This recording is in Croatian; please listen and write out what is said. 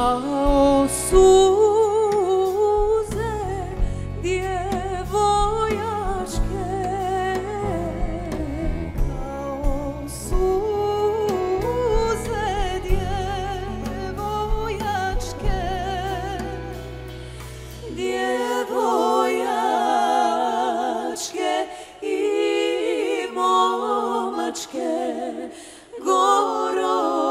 kao suze djevojačke, kao suze djevojačke, djevojačke i momačke, goro